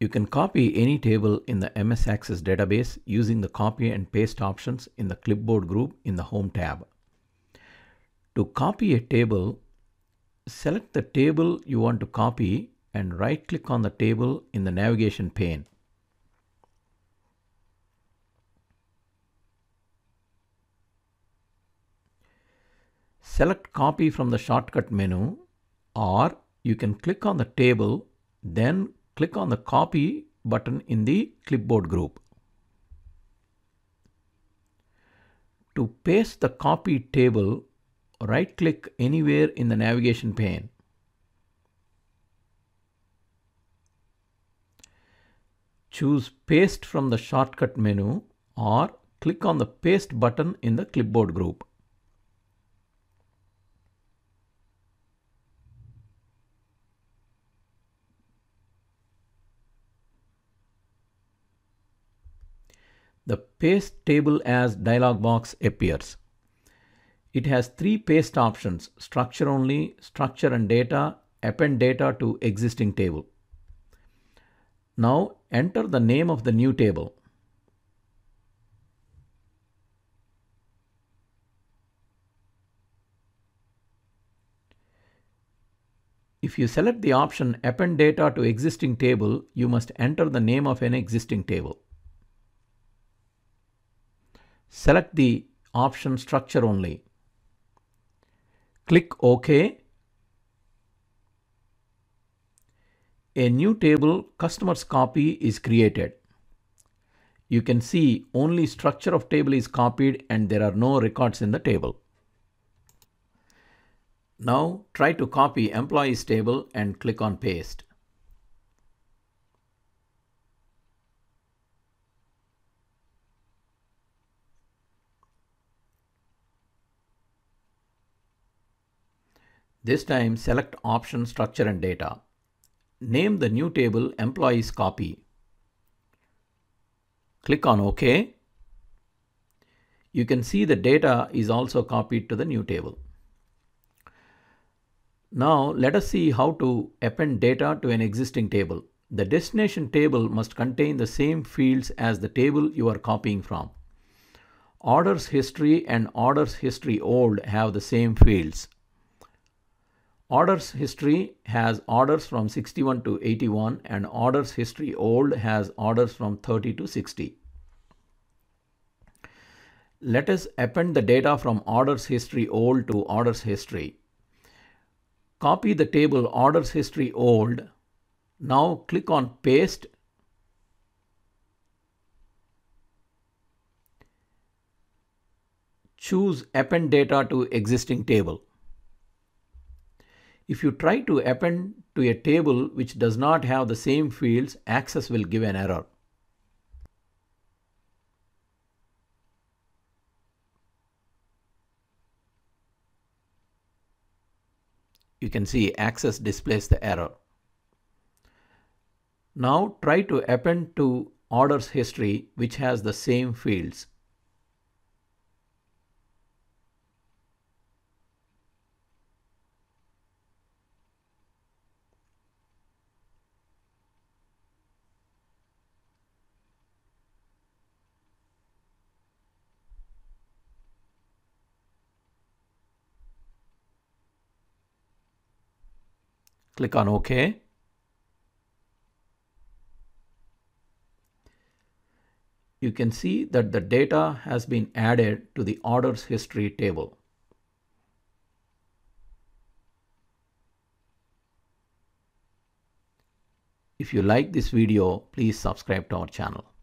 You can copy any table in the MS Access database using the copy and paste options in the clipboard group in the Home tab. To copy a table, select the table you want to copy and right click on the table in the navigation pane. Select copy from the shortcut menu or you can click on the table then click on the copy button in the clipboard group. To paste the copy table, right click anywhere in the navigation pane. Choose paste from the shortcut menu or click on the paste button in the clipboard group. The Paste Table as dialog box appears. It has three paste options, structure only, structure and data, append data to existing table. Now enter the name of the new table. If you select the option append data to existing table, you must enter the name of an existing table. Select the option structure only. Click OK. A new table customers copy is created. You can see only structure of table is copied and there are no records in the table. Now try to copy employees table and click on paste. This time select option structure and data. Name the new table employees copy. Click on OK. You can see the data is also copied to the new table. Now let us see how to append data to an existing table. The destination table must contain the same fields as the table you are copying from. Orders history and orders history old have the same fields. Orders history has orders from 61 to 81 and orders history old has orders from 30 to 60. Let us append the data from orders history old to orders history. Copy the table orders history old. Now click on paste. Choose append data to existing table. If you try to append to a table which does not have the same fields, Access will give an error. You can see Access displays the error. Now try to append to orders history which has the same fields. Click on OK. You can see that the data has been added to the orders history table. If you like this video, please subscribe to our channel.